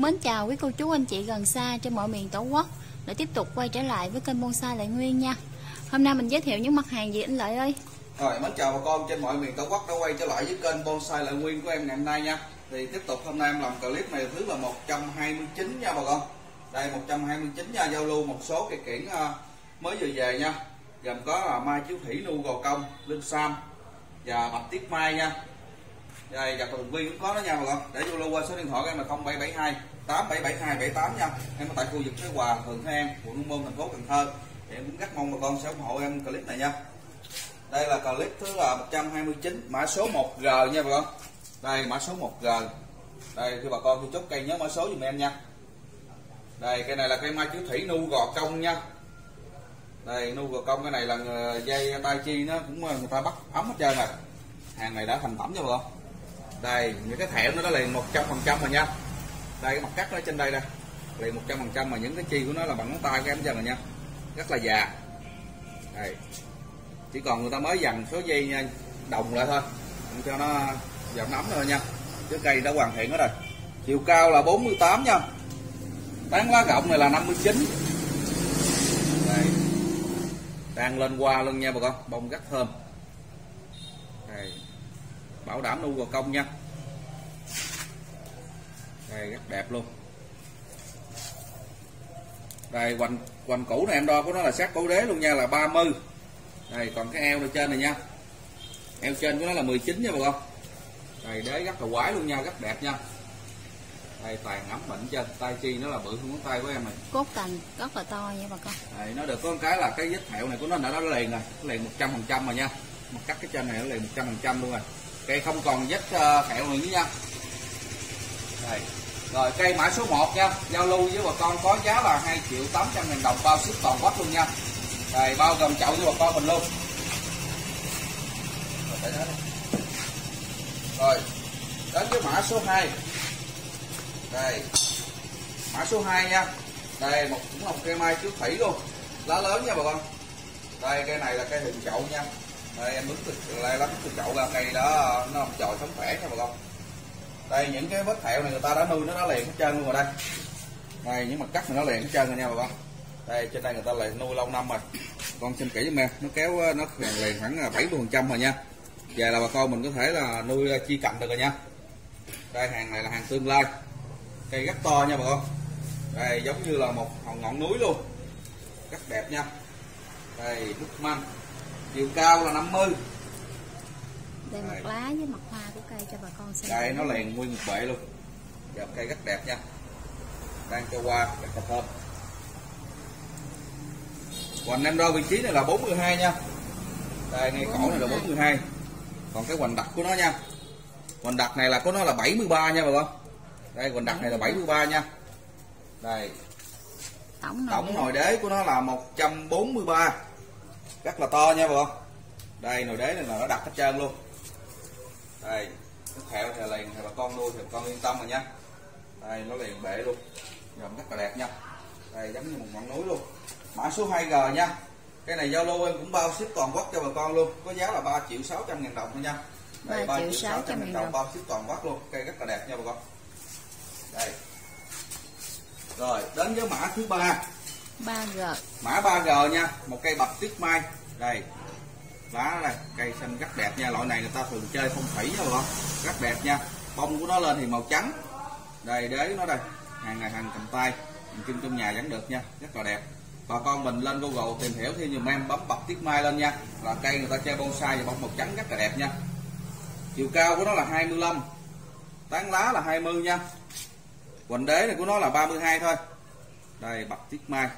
Mến chào quý cô chú anh chị gần xa trên mọi miền tổ quốc. Để tiếp tục quay trở lại với kênh Bonsai Lại Nguyên nha. Hôm nay mình giới thiệu những mặt hàng gì anh Lợi ơi? Rồi, mến chào bà con trên mọi miền tổ quốc đã quay trở lại với kênh Bonsai Lại Nguyên của em ngày hôm nay nha. Thì tiếp tục hôm nay em làm clip này thứ là 129 nha bà con. Đây 129 nha, giao lưu một số cây kiển à, mới vừa về nha. Gồm có là mai chiếu thủy nu gò công, linh sam và bạch tiết mai nha đây và thường vi cũng có đó nha bà con để Zalo qua số điện thoại của em là 0772 877278 nha. Em ở tại khu vực Thái Hòa, Thường An, quận long Môn, thành phố Cần Thơ. Thì em cũng rất mong bà con sẽ ủng hộ em clip này nha. Đây là clip thứ là 129 mã số 1G nha bà con. Đây, mã số 1G đây khi bà con khi chốt cây nhớ mã số giùm em nha. Đây cây này là cây mai chiếu thủy nu gò công nha. Đây, nu gò công, cái này là ờ, dây ờ, tai chi nó cũng ờ, người ta bắt ấm hết trơn rồi hàng này đã thành phẩm cho bà con đây, những cái thẻ nó liền 100 phần trăm rồi nha. Đây, cái mặt cắt nó trên đây đây. Liền 100 phần trăm mà những cái chi của nó là bằng ngón tay các em chân rồi nha. Rất là già. Đây. Chỉ còn người ta mới dằn số dây nha đồng lại thôi. Không cho nó dần nắm thôi nha. Cái cây đã hoàn thiện hết rồi. Chiều cao là 48 nha. Tán lá rộng này là 59 đây. Đang lên qua luôn nha bà con. Bông rất thơm. Đây bảo đảm nu gò công nha. Đây rất đẹp luôn. Đây hoành hoành cũ này em đo của nó là sát cổ đế luôn nha là 30 đây còn cái eo này trên này nha. Eo trên của nó là 19 nha bà con. Đây đế rất là quái luôn nha rất đẹp nha. Đây toàn ấm bệnh chân tay chi nó là bự hơn ngón tay của em này. Cốt cành rất là to nha bà con. Đây nó được có một cái là cái vết thẹo này của nó đã nó liền rồi. Nó liền 100 phần trăm rồi nha. Mặt cắt cái chân này nó liền 100 phần trăm luôn rồi cây không còn vết uh, nữa nha. Đây. Rồi cây mã số 1 nha. Giao lưu với bà con có giá là 2 triệu 800 ngàn đồng bao ship toàn quốc luôn nha. Đây bao gồm chậu với bà con mình luôn. Rồi đến với mã số 2 đây. Mã số 2 nha. Đây một cũng là một cây mai trước thủy luôn. Lá lớn nha bà con. Đây cây này là cây hình chậu nha đây, em đứng từ lai lắm, từ chậu ra cây đó, nó trồi sống khỏe nha bà con. Đây, những cái vết thẹo này người ta đã nuôi, nó đã liền hết trơn luôn rồi đây. Đây, những mặt cắt thì nó liền hết trơn rồi nha bà con. Đây, trên đây người ta lại nuôi lâu năm rồi. Con xem kỹ cho em, nó kéo ờ, nó liền khoảng là bảy mươi phần trăm rồi nha. Về là bà con mình có thể là nuôi ờ, chi cạnh được rồi nha. Đây, hàng này là hàng tương lai. Cây rất to nha bà con. Đây, giống như là một hòn ngọn núi luôn. Rất đẹp nha. Đây nút măng chiều cao là 50 đây mặt lá với mặt hoa của cây cho bà con xem. Đây nó liền nguyên một bệ luôn. Dòng cây rất đẹp nha. Đang cho hoa rất là thơm. Hoành em đo vị trí này là 42 nha. Đây ngay cổ này là 42 còn cái hoành đặc của nó nha. Hoành đặc này là của nó là 73 nha bà con. Đây hoành đặc này là 73 nha. Đây. Tổng nồi, tổng nồi đế của nó là 143 rất là to nha bà con đây nồi đế này là nó đặt hết trơn luôn. Đây nó thẹo thì liền thì bà con nuôi thì bà con yên tâm rồi nha. Đây nó liền bể luôn. Dòng rất là đẹp nha. Đây giống như một ngọn núi luôn. Mã số 2G nha. Cái này giao lô em cũng bao ship toàn quốc cho bà con luôn. Có giá là 3 triệu 600 ngàn đồng thôi nha. Đây 3 triệu 600 ngàn đồng. bao ship toàn quốc luôn. Cây rất là đẹp nha bà con. Đây. Rồi đến với mã thứ ba 3G mã 3G nha, một cây bạch tuyết mai. Đây, lá này cây xanh rất đẹp nha. Loại này người ta thường chơi phong thủy nha bà rất đẹp nha. Bông của nó lên thì màu trắng. Đây, đế nó đây. Hàng này hàng cầm tay. Mình trưng trong nhà vẫn được nha. Rất là đẹp. Bà con mình lên google tìm hiểu thêm dùm em. Bấm bạch tuyết mai lên nha. Là cây người ta chơi bonsai và bông màu trắng rất là đẹp nha. Chiều cao của nó là 25 tán lá là 20 nha. Quỳnh đế này của nó là 32 thôi. Đây, bạch tuyết mai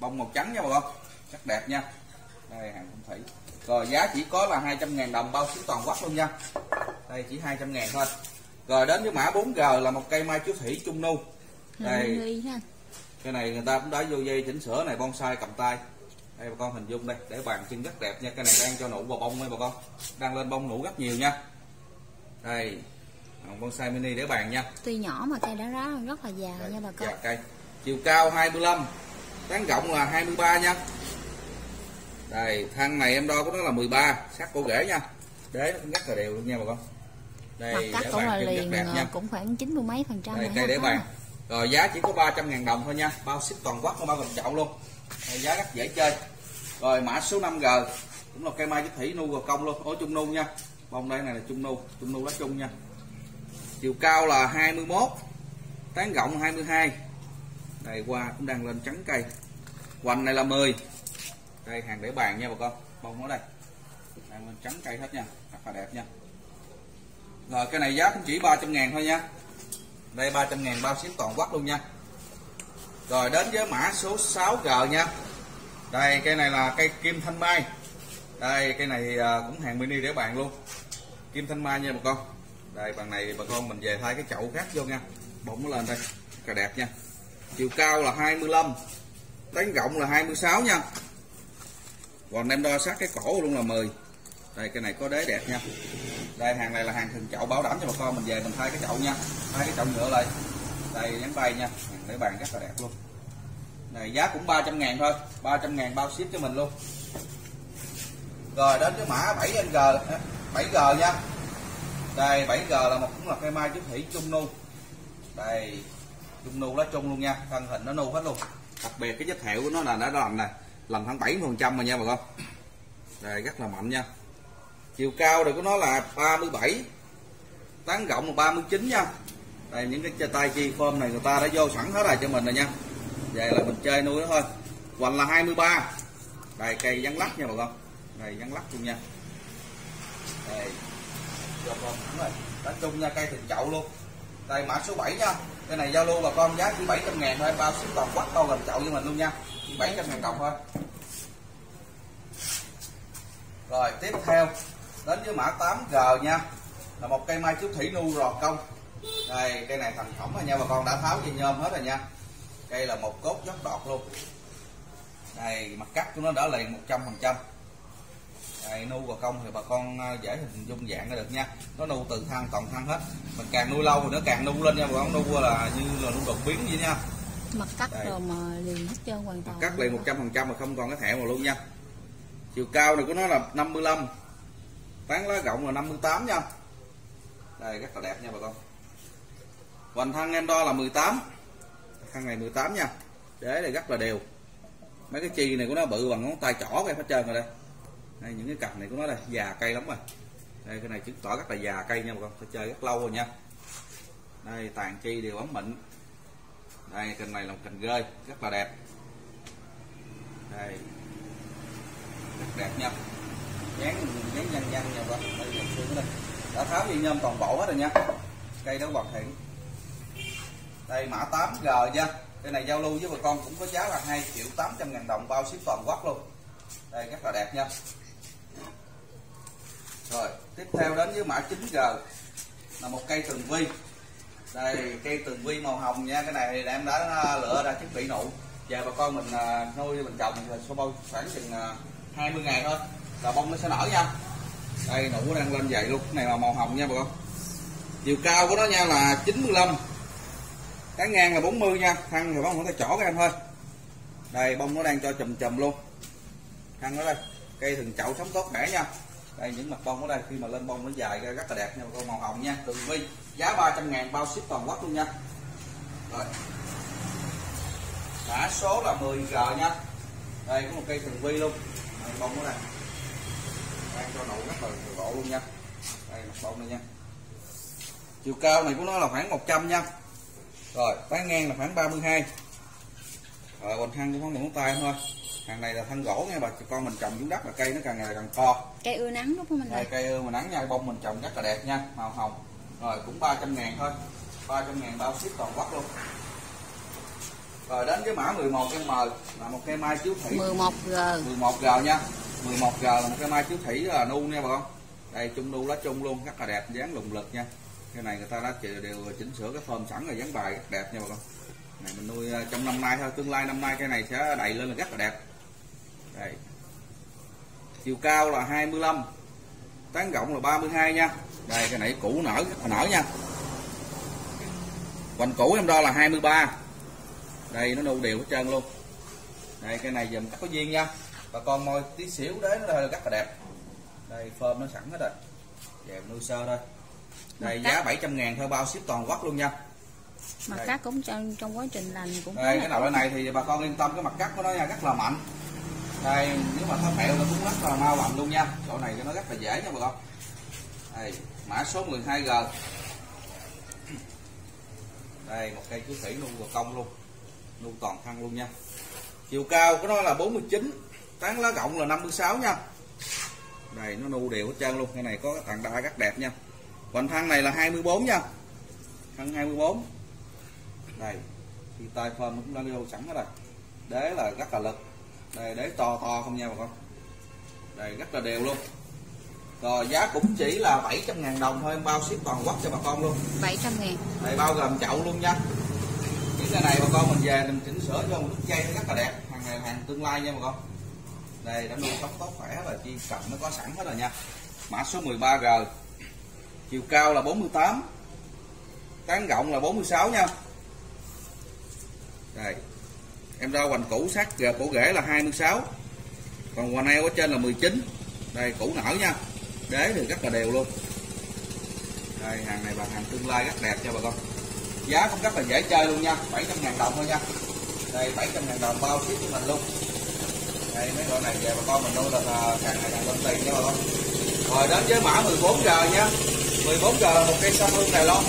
bông màu trắng nha bà con. Rất đẹp nha. Đây hàng phong thủy. Rồi giá chỉ có là 200 ngàn đồng bao ship toàn quốc luôn nha. Đây chỉ 200 ngàn thôi. Rồi đến với mã 4G là một cây mai chú thủy trung nu đây. cái này người ta cũng đã vô dây chỉnh sửa này bonsai cầm tay. Đây bà con hình dung đây để bàn chân rất đẹp nha. Cái này đang cho nụ vào bông đây bà con. Đang lên bông nụ rất nhiều nha. Đây bonsai mini để bàn nha. Tuy nhỏ mà cây đã rất là già đây, nha bà con. già cây. Chiều cao 25 tán rộng là 23 nha. Đây thân này em đo của nó là 13 sát cổ rễ nha. Đế nó cũng rất là đều luôn nha bà con. Đây mặt cắt cũng là liền đẹp nha. cũng khoảng chín mươi mấy phần trăm đây cây để bàn. Rồi giá chỉ có 300 ngàn đồng thôi nha. Bao ship toàn quốc nó bao gồm chậu luôn. Rồi, giá rất dễ chơi. Rồi mã số 5G cũng là cây mai với thủy nu vào công luôn. Ối trung nu nha. Bông đây này là trung nu. Trung nu lá trung nha. Chiều cao là 21 tán rộng 22 đây qua cũng đang lên trắng cây. Quanh này là 10 đây hàng để bàn nha bà con. Bông ở đây. Đang lên trắng cây hết nha. Rất là đẹp nha. Rồi, cái này giá cũng chỉ 300 ngàn thôi nha. Đây 300 ngàn bao ship toàn quốc luôn nha. Rồi, đến với mã số 6G nha. Đây cây này là cây kim thanh mai. Đây cây này à, cũng hàng mini để bàn luôn. Kim thanh mai nha bà con. Đây bằng này bà con mình về thay cái chậu khác vô nha. Bỗng nó lên đây. Rất là đẹp nha chiều cao là 25 đánh rộng là 26 nha. Còn em đo sát cái cổ luôn là 10 đây, cái này có đế đẹp nha. Đây, hàng này là hàng thường chậu, bảo đảm cho bà con mình về mình thay cái chậu nha. Thay cái chậu nhựa lại. Đây nhắn bay nha. Để bàn rất là đẹp luôn. Này, giá cũng 300 ngàn thôi. 300 ngàn bao ship cho mình luôn. Rồi, đến cái mã 7G 7G nha. Đây 7G là một cũng là cây mai chú thủy trung nu đây trung nu lá chung luôn nha, thân hình nó nu hết luôn. Đặc biệt cái chất hiệu của nó là nó làm này làm khoảng 7 phần trăm mà nha bà con. Đây, rất là mạnh nha. Chiều cao này của nó là 37 tán rộng là 39 nha. Đây, những cái tay chi form này người ta đã vô sẵn hết rồi cho mình rồi nha. Về là mình chơi nuôi nó thôi. Hoành là 23 đây, cây vắn lắc nha bà con. Đây, vắn lắc luôn nha. Đây. Cho con rồi. Đánh chung nha, cây thịt chậu luôn đây mã số 7 nha. Cái này giao lưu bà con giá chỉ 700 ngàn thôi bao ship toàn quốc, bao gần chậu cho mình luôn nha. Chỉ 700 ngàn đồng thôi. Rồi, tiếp theo. Đến với mã 8G nha. Là một cây mai chú thủy nu rò công. Đây, cây này thành phẩm rồi nha, bà con đã tháo dây nhôm hết rồi nha. Cây là một cốt dốc đọt luôn. Này mặt cắt của nó đã liền 100 phần trăm đây nu vào công thì bà con à, dễ hình dung dạng ra được nha. Nó nu từ thân toàn thân hết. Mình càng nuôi lâu thì nó càng nu lên nha bà con nu là như là nu đột biến vậy nha. Mặt cắt rồi mà liền hết trơn hoàn toàn. Cắt liền 100 phần trăm mà không còn cái thẹo nào luôn nha. Chiều cao này của nó là 55 tán lá rộng là 58 nha. Đây rất là đẹp nha bà con. Hoành thân em đo là 18 thân này 18 nha. Đế này rất là đều. Mấy cái chi này của nó bự bằng ngón tay trỏ cây hết trơn rồi đây đây, những cái cặp này của nó là già cây lắm rồi. Đây, cái này chứng tỏ rất là già cây nha bà con, phải chơi rất lâu rồi nha. Đây, tàn chi đều ấm mịn. Đây, cành này là một cành rơi, rất là đẹp. Đây. Rất đẹp nha. Dán dán nhăn nhăn nha bà đây là đây. Đã tháo dây nhôm toàn bộ hết rồi nha. Cây đó hoàn thiện. Đây, mã 8G nha. Cây này giao lưu với bà con cũng có giá là 2 triệu 800 ngàn đồng, bao ship toàn quốc luôn. Đây, rất là đẹp nha rồi, tiếp theo đến với mã 9G là một cây tường vi. Đây, cây tường vi màu hồng nha. Cái này em đã à, lựa ra chuẩn bị nụ. Và bà con mình à, nuôi mình trồng thì số bao khoảng chừng à, 20 ngày thôi. Là bông nó sẽ nở nha. Đây, nụ đang lên dày luôn. Cái này là màu hồng nha bà con. Chiều cao của nó nha là 95 cái ngang là 40 nha. Thân thì bông không có chỏ các em thôi. Đây, bông nó đang cho chùm chùm luôn. Thăng nó đây. Cây thường chậu sống tốt khỏe nha đây những mặt bông ở đây khi mà lên bông nó dài ra rất là đẹp nha con màu hồng nha. Từ vi giá 300 ngàn bao ship toàn quốc luôn nha. Rồi. Mã số là 10G nha. Đây có một cây thường vi luôn. Đây, bông ở đây. Đang cho nụ rất là độ luôn nha. Đây mặt bông này nha. Chiều cao này của nó là khoảng 100 nha. Rồi bán ngang là khoảng 32 rồi bình thăng cũng có một ngón tay thôi hàng này là thân gỗ nha bà. Con mình trồng xuống đất là cây nó càng ngày càng to. Cây ưa nắng đúng không anh đây cây ưa mà nắng nha bông mình trồng rất là đẹp nha màu hồng. Rồi cũng 300 ngàn thôi. 300 ngàn bao ship toàn quốc luôn. Rồi đến với mã 11M là một cây mai chiếu thủy. 11G 11G nha. 11G là một cây mai chiếu thủy là nu nha bà con. Đây chung nu lá chung luôn rất là đẹp dáng lùng lực nha. Cái này người ta đã đều chỉnh sửa cái form sẵn rồi dán bài rất đẹp nha bà con. Này mình nuôi ờ, trong năm nay thôi tương lai năm nay cái này sẽ đầy lên là rất là đẹp đây chiều cao là 25 tán rộng là 32 nha. Đây cái này cũ nở nở nha. Hoành cũ em đo là 23 đây nó nu đều hết trơn luôn. Đây cái này dùm cắt có duyên nha. Bà con môi tí xíu đấy nó rất là đẹp. Đây phơm nó sẵn hết rồi. Dèm nuôi sơ thôi. Đây giá 700 ngàn thôi bao ship toàn quốc luôn nha. Mặt Đây. cắt cũng trong trong quá trình lành cũng đây cái nồi này thì bà con yên tâm cái mặt cắt của nó nha rất là mạnh đây, nếu mà nó mẹo nó cũng rất là mau làm luôn nha. Chỗ này nó rất là dễ nha bà con. Đây, mã số 12G đây, một cây chú thủy luôn và công luôn. Luôn toàn thân luôn nha. Chiều cao của nó là 49 tán lá rộng là 56 nha. Đây, nó nu đều hết trơn luôn. Cái này có cái tàn đa rất đẹp nha. Còn thân này là 24 nha. Thân 24 đây thì tay phơm cũng đã vô sẵn ở đây đế là rất là lực đây đế to to không nha bà con. Đây rất là đều luôn. Rồi giá cũng chỉ là 700 ngàn đồng thôi em bao ship toàn quốc cho bà con luôn. 700 ngàn. Đây bao gồm chậu luôn nha. Những cái này bà con mình về mình chỉnh sửa cho một đứt dây nó rất là đẹp hàng này hàng tương lai nha bà con. Đây đã nuôi tóc tốt khỏe và chi cầm nó có sẵn hết rồi nha. Mã số 13G chiều cao là 48 tán rộng là 46 nha. Đây em ra hoành cũ sát giờ cổ rễ là 26 còn hoành eo ở trên là 19 đây cũ nở nha đế thì rất là đều luôn. Đây hàng này bằng hàng tương lai rất đẹp nha bà con. Giá cũng rất là dễ chơi luôn nha 700 ngàn đồng thôi nha. Đây 700 ngàn đồng bao ship cho mình luôn. Đây mấy loại này về bà con mình nuôi là à, càng ngày càng lên tiền nha bà con. Rồi đến với mã 14 giờ nha. 14 giờ là một cây sâm hương Đài Loan.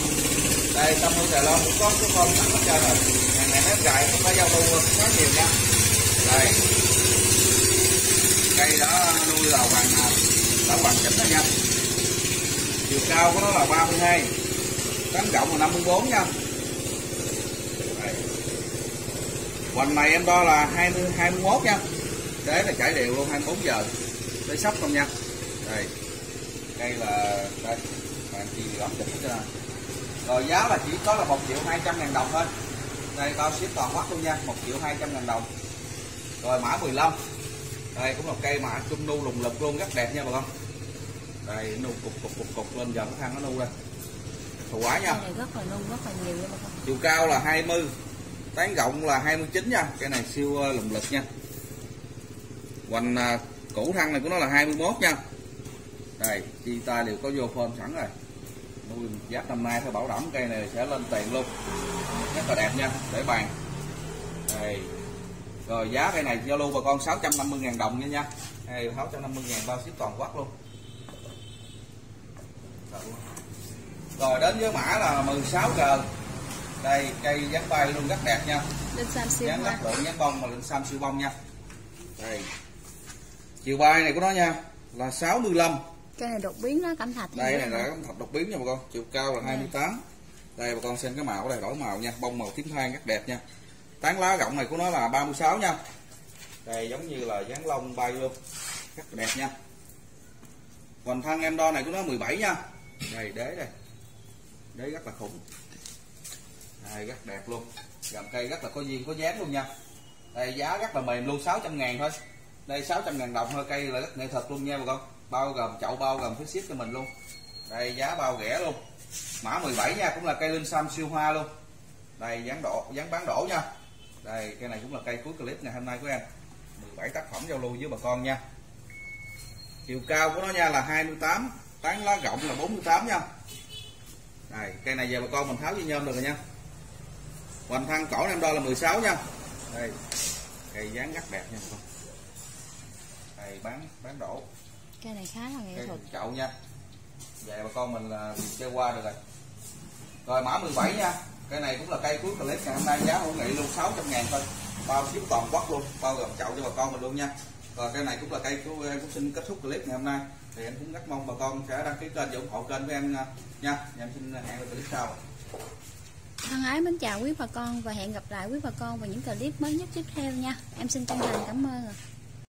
Đây sâm hương Đài Loan cũng có cái con sẵn hết trơn rồi hàng này không có giao lưu luôn nhiều nha đây. Cây đó nuôi là hoàng à, đã hoàn chỉnh rồi nha. Chiều cao của nó là 32 tán rộng là 54 nha. Đây. hoành này em đo là 20 21 nha. Thế là chảy đều luôn 24 giờ. Để sắp không nha. Đây. Đây là đây. Bạn chi lắm chỉnh cho rồi giá là chỉ có là 1 triệu 200 ngàn đồng thôi đây bao ship toàn quốc luôn nha. 1 triệu 200 ngàn đồng. Rồi mã 15 đây cũng là cây mã trung nu lùng lực luôn rất đẹp nha bà con. Đây nu cục cục cục cục lên cái thang nó nu đây. Thủ quả nha. Cây này rất là nung rất là nhiều nha bà con. Chiều cao là 20 tán rộng là 29 nha. Cái này siêu ờ, lùng lực nha. Hoành à, cổ thân này của nó là 21 nha. Đây chi tay đều có vô phơm sẵn rồi nuôi giáp năm nay phải bảo đảm cây này sẽ lên tiền luôn. Rất là đẹp nha để bàn. Đây. Rồi giá cây này giao lưu bà con 650 ngàn đồng nha nha. Đây 650 ngàn bao ship toàn quốc luôn. Rồi đến với mã là 16 giờ đây cây dáng bay luôn rất đẹp nha. Linh sam siêu dáng lượng dáng bông mà lên sam siêu bông nha. Đây. Chiều bay này của nó nha là 65 cây này đột biến đó cẩm thạch đây này là cái thập độc biến nha bà con. Chiều cao là 28 đây bà con xem cái màu đây đổi màu nha. Bông màu tím than rất đẹp nha. Tán lá rộng này của nó là 36 nha. Đây giống như là dáng lông bay luôn. Rất đẹp nha. Còn thân em đo này của nó 17 nha. Đây đế đây. Đế rất là khủng. Đây rất đẹp luôn. Gầm cây rất là có duyên có dáng luôn nha. Đây giá rất là mềm luôn 600 ngàn thôi. Đây 600 ngàn đồng thôi. Cây là rất nghệ thuật luôn nha bà con bao gồm chậu, bao gồm phí ship cho mình luôn. Đây, giá bao rẻ luôn. Mã 17 nha, cũng là cây linh sam siêu hoa luôn. Đây, dán đổ, dán bán đổ nha. Đây, cây này cũng là cây cuối clip ngày hôm nay của em. 17 tác phẩm giao lưu với bà con nha. Chiều cao của nó nha là 28 tán lá rộng là 48 nha. Đây, cây này về bà con mình tháo dây nhôm được rồi nha. Hoành thân cổ em đo là 16 nha. Đây, cây dáng rất đẹp nha bà con. Đây, bán bán đổ cây này khá là nghệ thuật. chậu nha. Về bà con mình là chơi qua được rồi. Rồi mã 17 nha. Cây này cũng là cây cuối clip ngày hôm nay. Giá hữu nghị luôn 600 ngàn thôi. Bao ship toàn quốc luôn. Bao gồm chậu cho bà con mình luôn nha. Rồi cây này cũng là cây của em cũng xin kết thúc clip ngày hôm nay. Thì em cũng rất mong bà con sẽ đăng ký kênh và ủng hộ kênh của em nha. Nha em xin hẹn gặp clip sau. Thân ái mến chào quý bà con và hẹn gặp lại quý bà con vào những clip mới nhất tiếp theo nha. Em xin chân thành cảm ơn ạ